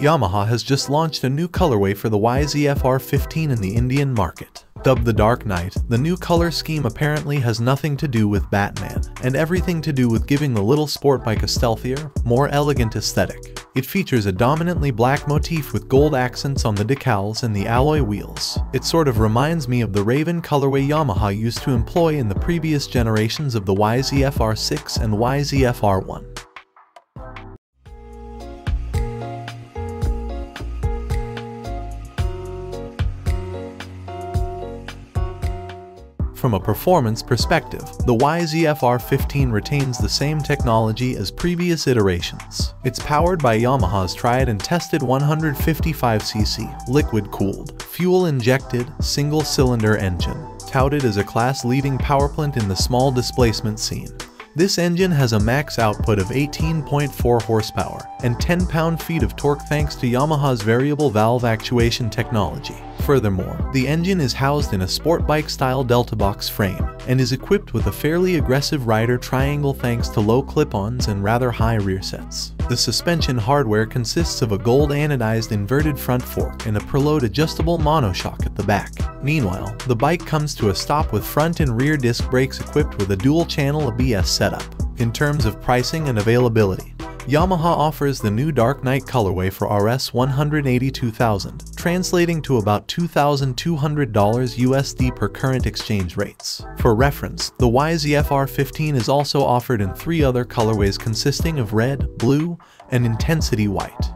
Yamaha has just launched a new colorway for the YZF-R15 in the Indian market. Dubbed the Dark Knight, the new color scheme apparently has nothing to do with Batman, and everything to do with giving the little sport bike a stealthier, more elegant aesthetic. It features a dominantly black motif with gold accents on the decals and the alloy wheels. It sort of reminds me of the Raven colorway Yamaha used to employ in the previous generations of the YZF-R6 and YZF-R1. From a performance perspective, the YZF-R15 retains the same technology as previous iterations. It's powered by Yamaha's tried and tested 155cc, liquid-cooled, fuel-injected, single-cylinder engine, touted as a class-leading powerplant in the small displacement scene. This engine has a max output of 18.4 horsepower and 10 pound-feet of torque thanks to Yamaha's variable valve actuation technology. Furthermore, the engine is housed in a sport bike-style delta box frame and is equipped with a fairly aggressive rider triangle thanks to low clip-ons and rather high rear sets. The suspension hardware consists of a gold anodized inverted front fork and a preload adjustable monoshock at the back. Meanwhile, the bike comes to a stop with front and rear disc brakes equipped with a dual-channel ABS setup. In terms of pricing and availability, Yamaha offers the new Dark Knight colorway for RS 182,000, translating to about $2,200 USD per current exchange rates. For reference, the YZF-R15 is also offered in three other colorways consisting of red, blue, and intensity white.